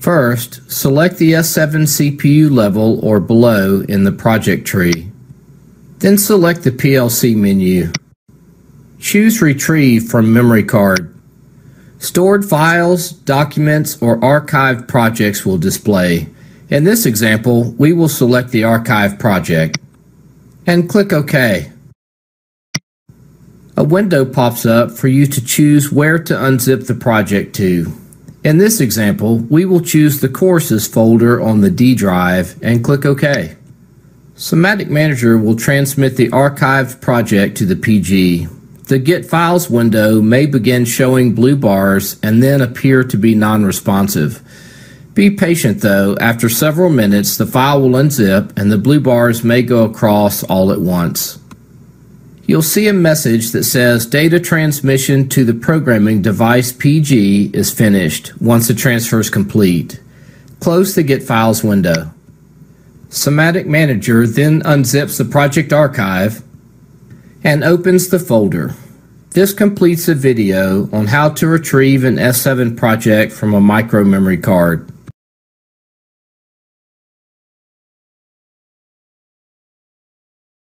First, select the S7 CPU level or below in the project tree. Then select the PLC menu. Choose Retrieve from memory card. Stored files, documents, or archived projects will display. In this example, we will select the archive project and click OK. A window pops up for you to choose where to unzip the project to. In this example, we will choose the Courses folder on the D drive and click OK. Simatic Manager will transmit the archived project to the PG. The Get Files window may begin showing blue bars and then appear to be non-responsive. Be patient though, after several minutes the file will unzip and the blue bars may go across all at once. You'll see a message that says data transmission to the programming device PG is finished once the transfer is complete. Close the Get Files window. Simatic Manager then unzips the project archive and opens the folder. This completes a video on how to retrieve an S7 project from a micro memory card.